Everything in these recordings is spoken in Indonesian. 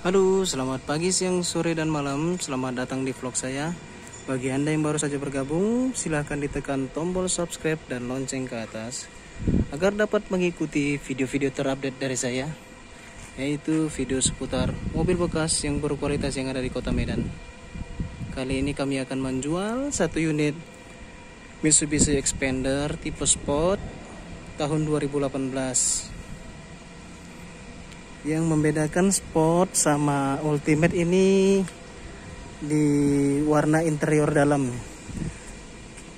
Halo, selamat pagi, siang, sore, dan malam. Selamat datang di vlog saya. Bagi Anda yang baru saja bergabung, silahkan ditekan tombol subscribe dan lonceng ke atas agar dapat mengikuti video-video terupdate dari saya, yaitu video seputar mobil bekas yang berkualitas yang ada di kota Medan. Kali ini kami akan menjual satu unit Mitsubishi Expander tipe Sport tahun 2018 yang membedakan sport sama ultimate ini di warna interior dalam.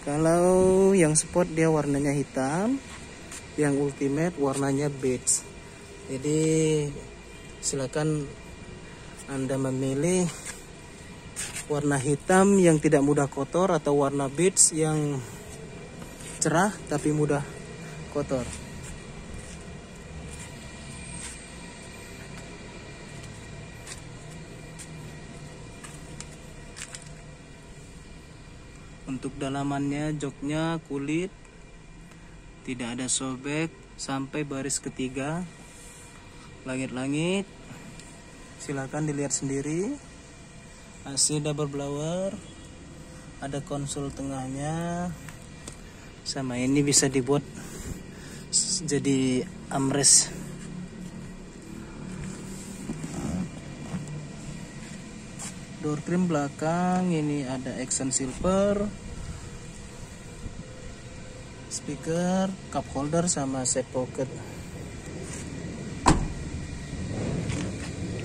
Kalau yang sport dia warnanya hitam yang ultimate warnanya beige. Jadi silakan anda memilih warna hitam yang tidak mudah kotor atau warna beige yang cerah tapi mudah kotor untuk dalamannya joknya kulit tidak ada sobek sampai baris ketiga. Langit-langit silahkan dilihat sendiri. AC double blower ada konsol tengahnya. Sama ini bisa dibuat jadi amres. Door trim belakang ini ada accent silver speaker cup holder sama set pocket.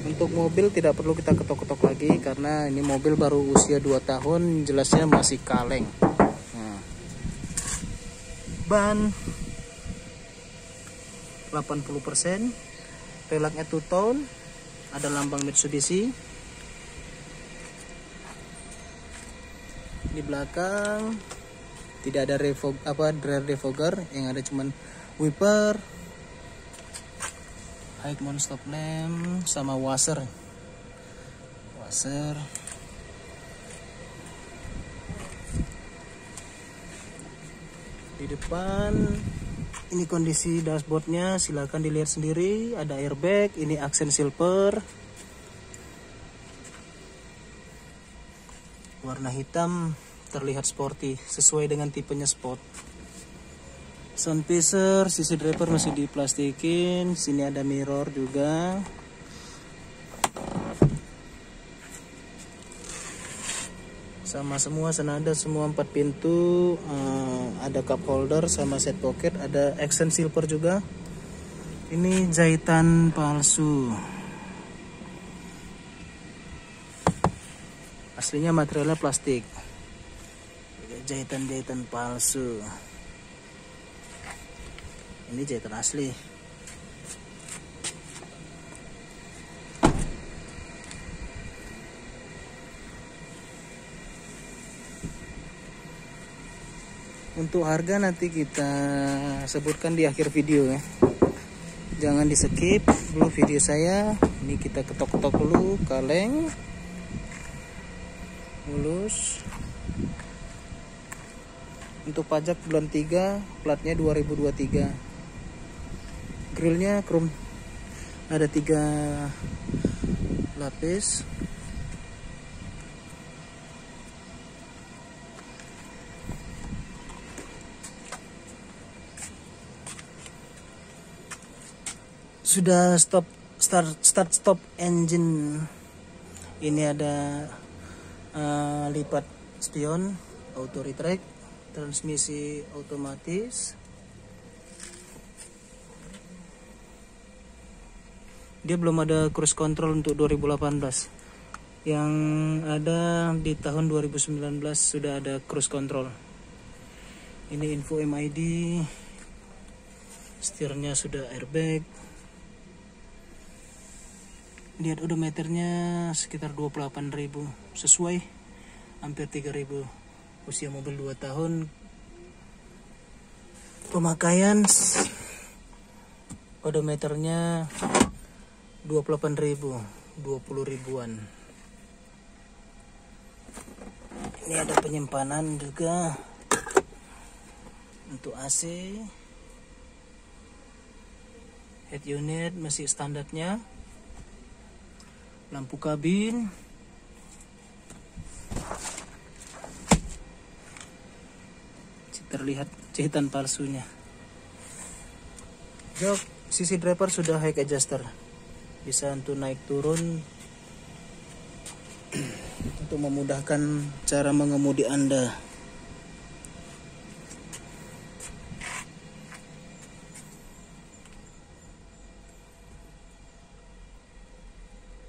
Untuk mobil tidak perlu kita ketok-ketok lagi karena ini mobil baru usia 2 tahun jelasnya masih kaleng. Nah. ban. 80% pelaknya two tone ada lambang Mitsubishi. Di belakang tidak ada refog apa rear defogger yang ada cuman wiper high mount stop sama washer. Washer. Di depan ini kondisi dashboardnya silahkan dilihat sendiri. Ada airbag ini aksen silver. Warna hitam terlihat sporty sesuai dengan tipenya sport. Sound pisser sisi driver masih diplastikin sini ada mirror juga. Sama semua senada semua empat pintu uh, ada cup holder sama set pocket ada accent silver juga. Ini jahitan palsu. Aslinya materialnya plastik jahitan-jahitan palsu. Ini jahitan asli. Untuk harga nanti kita sebutkan di akhir video ya. Jangan di skip dulu video saya. Ini kita ketok-ketok dulu kaleng. Mulus untuk pajak bulan 3 platnya 2023 grillnya chrome ada tiga lapis. Sudah stop start start stop engine. Ini ada uh, lipat spion auto retract transmisi otomatis. Dia belum ada cruise control untuk 2018 yang ada di tahun 2019 sudah ada cruise control. Ini info MID setirnya sudah airbag. Lihat odometernya sekitar 28.000 sesuai hampir 3000 usia mobil 2 tahun. Pemakaian odometernya 28.000 20 ribuan. Ini ada penyimpanan juga untuk AC head unit masih standarnya. Lampu kabin terlihat jahitan palsunya. Jok sisi driver sudah high adjuster. Bisa untuk naik turun. Untuk memudahkan cara mengemudi anda.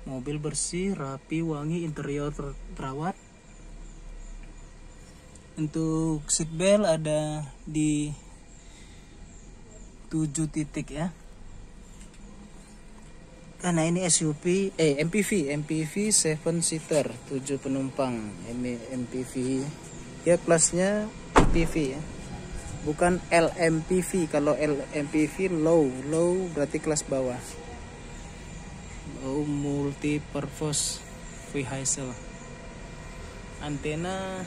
Mobil bersih, rapi, wangi, interior ter terawat. Untuk seat belt ada di 7 titik ya. Karena ini SUV, eh MPV, MPV 7 seater, 7 penumpang, MPV. Ya plusnya MPV ya. Bukan LMPV, kalau LMPV low, low berarti kelas bawah oh multi purpose vehicle antena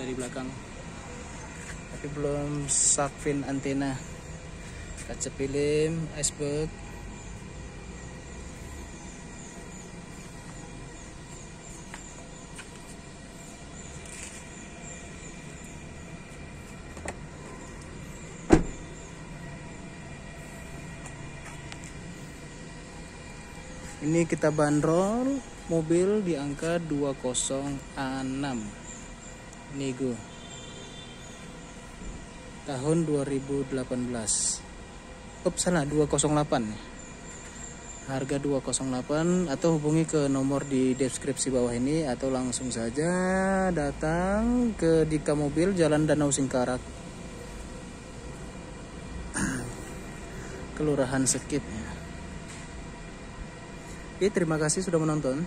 dari belakang. Tapi belum sakvin antena. Kaca film iceberg. Ini kita bandrol mobil di angka 206 nego tahun 2018 Ups salah 208 harga 208 atau hubungi ke nomor di deskripsi bawah ini atau langsung saja datang ke Dika Mobil Jalan Danau Singkarak Kelurahan Sekip ya. Oke, terima kasih sudah menonton.